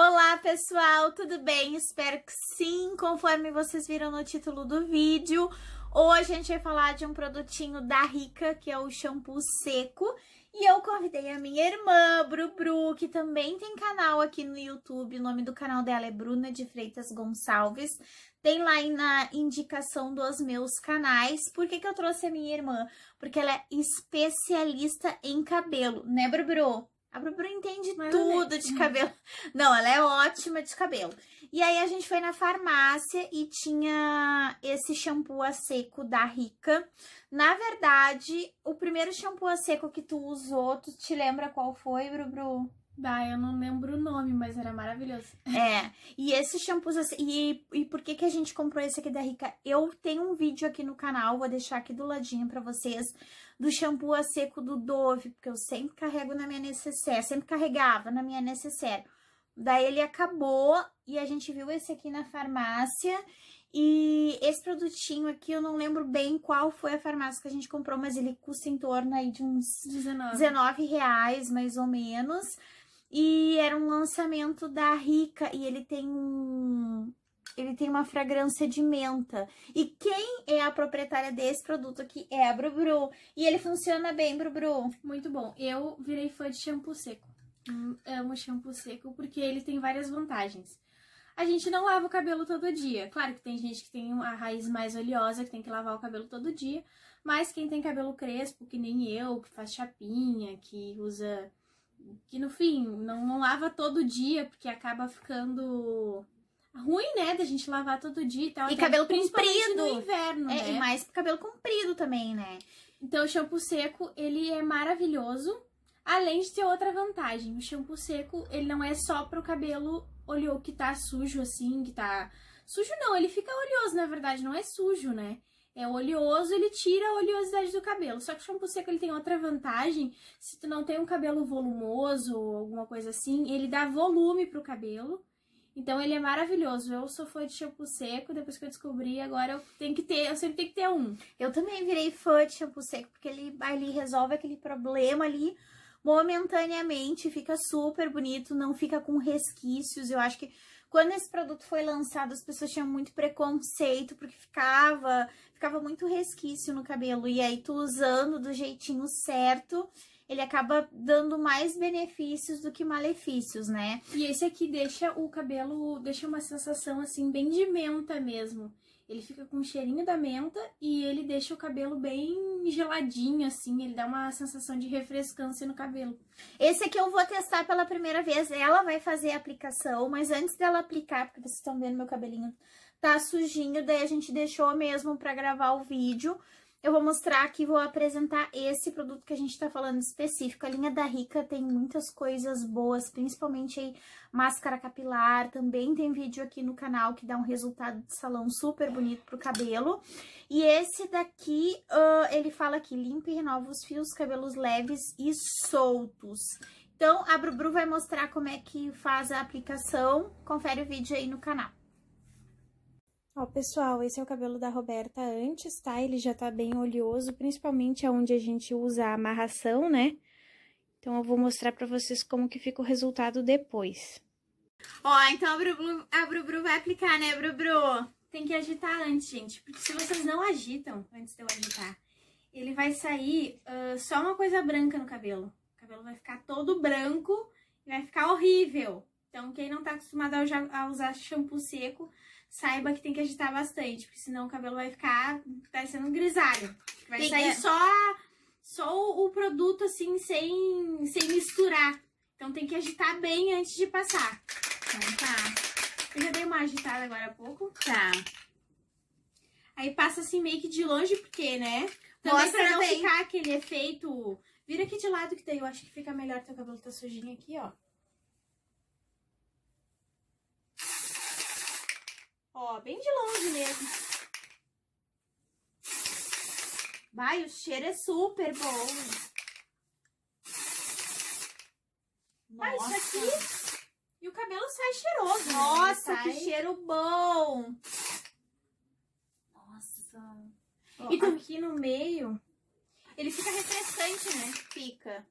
Olá pessoal, tudo bem? Espero que sim, conforme vocês viram no título do vídeo. Hoje a gente vai falar de um produtinho da Rica, que é o shampoo seco. E eu convidei a minha irmã, Bru Bru, que também tem canal aqui no YouTube. O nome do canal dela é Bruna de Freitas Gonçalves. Tem lá na indicação dos meus canais. Por que, que eu trouxe a minha irmã? Porque ela é especialista em cabelo, né, Bru Bru? A Bru entende Mas tudo de cabelo. Não, ela é ótima de cabelo. E aí a gente foi na farmácia e tinha esse shampoo a seco da Rica. Na verdade, o primeiro shampoo a seco que tu usou, tu te lembra qual foi, Bru Bah, eu não lembro o nome, mas era maravilhoso. É, e esse shampoo, e, e por que que a gente comprou esse aqui da Rica? Eu tenho um vídeo aqui no canal, vou deixar aqui do ladinho pra vocês, do shampoo a seco do Dove, porque eu sempre carrego na minha necessaire, sempre carregava na minha necessaire. Daí ele acabou e a gente viu esse aqui na farmácia e esse produtinho aqui, eu não lembro bem qual foi a farmácia que a gente comprou, mas ele custa em torno aí de uns 19, 19 reais, mais ou menos. E era um lançamento da Rica e ele tem um ele tem uma fragrância de menta. E quem é a proprietária desse produto aqui é a Brubru. E ele funciona bem, Brubru. Muito bom. Eu virei fã de shampoo seco. Hum, amo shampoo seco porque ele tem várias vantagens. A gente não lava o cabelo todo dia. Claro que tem gente que tem a raiz mais oleosa, que tem que lavar o cabelo todo dia. Mas quem tem cabelo crespo, que nem eu, que faz chapinha, que usa que no fim não, não lava todo dia, porque acaba ficando ruim, né, da gente lavar todo dia e tal. E cabelo comprido. no inverno, é, né? E mais cabelo comprido também, né? Então o shampoo seco, ele é maravilhoso, além de ter outra vantagem. O shampoo seco, ele não é só pro cabelo oleoso que tá sujo assim, que tá... Sujo não, ele fica oleoso, na verdade, não é sujo, né? É oleoso, ele tira a oleosidade do cabelo. Só que o shampoo seco ele tem outra vantagem, se tu não tem um cabelo volumoso ou alguma coisa assim, ele dá volume pro cabelo. Então ele é maravilhoso. Eu sou fã de shampoo seco, depois que eu descobri, agora eu tenho que ter, eu sempre tenho que ter um. Eu também virei fã de shampoo seco, porque ele, ele resolve aquele problema ali momentaneamente, fica super bonito, não fica com resquícios. Eu acho que quando esse produto foi lançado, as pessoas tinham muito preconceito, porque ficava, ficava muito resquício no cabelo. E aí, tu usando do jeitinho certo, ele acaba dando mais benefícios do que malefícios, né? E esse aqui deixa o cabelo, deixa uma sensação assim, bem de menta mesmo. Ele fica com o cheirinho da menta e ele deixa o cabelo bem geladinho, assim. Ele dá uma sensação de refrescância no cabelo. Esse aqui eu vou testar pela primeira vez. Ela vai fazer a aplicação, mas antes dela aplicar, porque vocês estão vendo meu cabelinho tá sujinho, daí a gente deixou mesmo pra gravar o vídeo. Eu vou mostrar aqui, vou apresentar esse produto que a gente tá falando específico. A linha da Rica tem muitas coisas boas, principalmente aí máscara capilar. Também tem vídeo aqui no canal que dá um resultado de salão super bonito pro cabelo. E esse daqui, uh, ele fala que limpa e renova os fios, cabelos leves e soltos. Então, a Brubru vai mostrar como é que faz a aplicação. Confere o vídeo aí no canal. Ó, pessoal, esse é o cabelo da Roberta antes, tá? Ele já tá bem oleoso, principalmente onde a gente usa a amarração, né? Então, eu vou mostrar pra vocês como que fica o resultado depois. Ó, então a Brubru, a Brubru vai aplicar, né, Brubru? Tem que agitar antes, gente, porque se vocês não agitam antes de eu agitar, ele vai sair uh, só uma coisa branca no cabelo. O cabelo vai ficar todo branco e vai ficar horrível. Então, quem não tá acostumado a usar shampoo seco, saiba que tem que agitar bastante, porque senão o cabelo vai ficar parecendo um grisalho. Vai Sim, sair é. só, só o produto assim, sem, sem misturar. Então tem que agitar bem antes de passar. Então tá. Eu já dei uma agitada agora há pouco. Tá. Aí passa assim meio que de longe, porque, né? Também Mostra pra não bem. ficar aquele efeito... Vira aqui de lado que daí eu acho que fica melhor. Teu cabelo tá sujinho aqui, ó. Ó, bem de longe mesmo. Vai, o cheiro é super bom. Nossa. Ah, isso aqui... E o cabelo sai cheiroso. Né? Nossa, né? que cheiro bom. Nossa. Ó, e tu... aqui no meio, ele fica refrescante, né? Fica.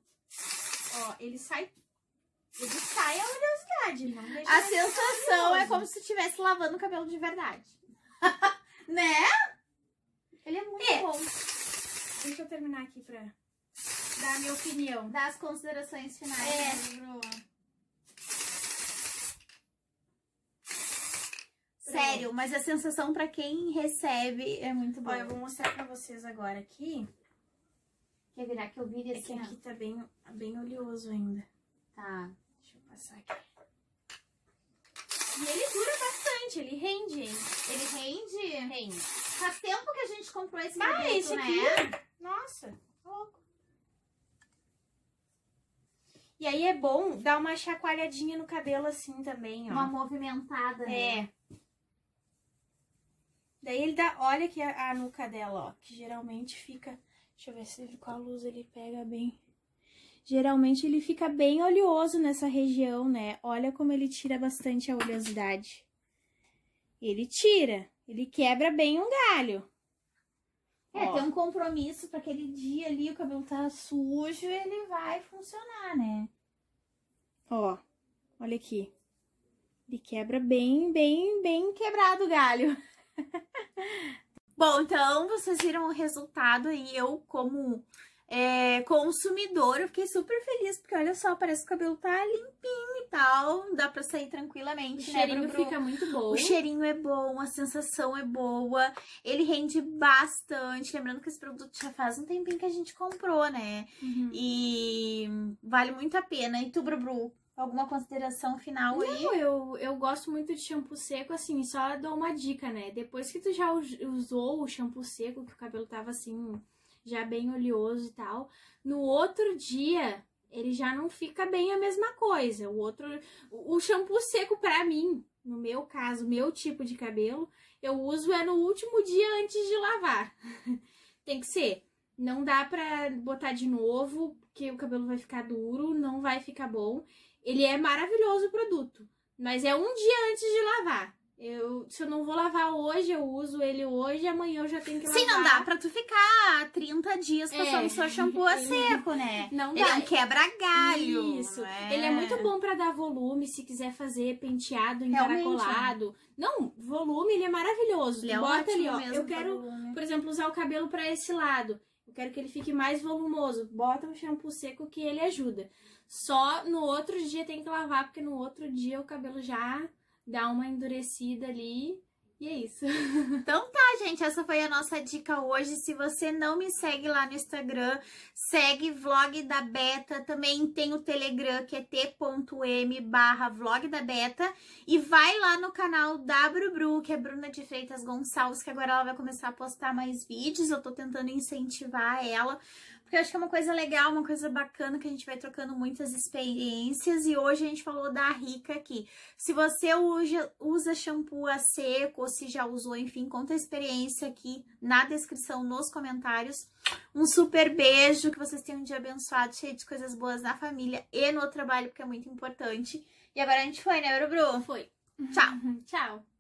Ó, ele sai... Sai a oleosidade, não deixa A sensação é como se estivesse lavando o cabelo de verdade. né? Ele é muito É. bom. Deixa eu terminar aqui pra dar a minha opinião. Dá as considerações finais, É. né, Bruno? Sério, mas a sensação pra quem recebe é muito Ó, boa. eu vou mostrar pra vocês agora aqui. Quer virar que eu vire É que assim, ó. aqui tá bem, bem oleoso ainda. Tá. Passar aqui. E ele dura bastante, ele rende? Ele rende? Rende. Faz tempo que a gente comprou esse Ah, produto, esse né? aqui? Nossa, tá louco. E aí é bom dar uma chacoalhadinha no cabelo assim também, ó. Uma movimentada, né? É. Daí ele dá. Olha aqui a, a nuca dela, ó. Que geralmente fica. Deixa eu ver se com a luz ele pega bem. Geralmente ele fica bem oleoso nessa região, né? Olha como ele tira bastante a oleosidade. Ele tira. Ele quebra bem um galho. É, Ó. tem um compromisso pra aquele dia ali, o cabelo tá sujo, ele vai funcionar, né? Ó, olha aqui. Ele quebra bem, bem, bem quebrado o galho. Bom, então vocês viram o resultado e eu, como é, consumidor, eu fiquei super feliz, porque olha só, parece que o cabelo tá limpinho e tal, dá pra sair O tranquilamente, né, cheirinho Bruno? fica muito bom. O cheirinho é bom, a sensação é boa, ele rende bastante. Lembrando que esse produto já faz um tempinho que a gente comprou, né? Uhum. E vale muito a pena. E tu, Brubru, alguma consideração final aí? Não, eu, eu gosto muito de shampoo seco, assim, só dou uma dica, né? Depois que tu já us- usou o shampoo seco, que o cabelo tava assim, já bem oleoso e tal, no outro dia ele já não fica bem a mesma coisa. O outro. O shampoo seco, pra mim, no meu caso, meu tipo de cabelo, eu uso é no último dia antes de lavar. Tem que ser. Não dá pra botar de novo, porque o cabelo vai ficar duro, não vai ficar bom. Ele é maravilhoso o produto, mas é um dia antes de lavar. Eu, se eu não vou lavar hoje, eu uso ele hoje, amanhã eu já tenho que lavar. Sim, não dá pra tu ficar 30 dias passando É. só shampoo a seco, né? Não Ele é dá. um quebra-galho. Isso. né? Ele é muito bom pra dar volume, se quiser fazer penteado Realmente, encaracolado. Não, volume, ele é maravilhoso. Ele é Bota ótimo ali, ó. eu quero, volume. por exemplo, usar o cabelo pra esse lado. Eu quero que ele fique mais volumoso. Bota um shampoo seco que ele ajuda. Só no outro dia tem que lavar, porque no outro dia o cabelo já dá uma endurecida ali. E é isso. Então tá, gente, essa foi a nossa dica hoje. Se você não me segue lá no Instagram, segue vlog da Beta. Também tem o Telegram, que é t.m barra vlog da Beta. E vai lá no canal da Brubru, que é Bruna de Freitas Gonçalves, que agora ela vai começar a postar mais vídeos. Eu tô tentando incentivar ela. Porque eu acho que é uma coisa legal, uma coisa bacana, que a gente vai trocando muitas experiências. E hoje a gente falou da Rica aqui. Se você usa, usa shampoo a seco, ou se já usou, enfim, conta a experiência aqui na descrição, nos comentários. Um super beijo, que vocês tenham um dia abençoado, cheio de coisas boas na família e no trabalho, porque é muito importante. E agora a gente foi, né, Bru? Foi. Tchau! Tchau.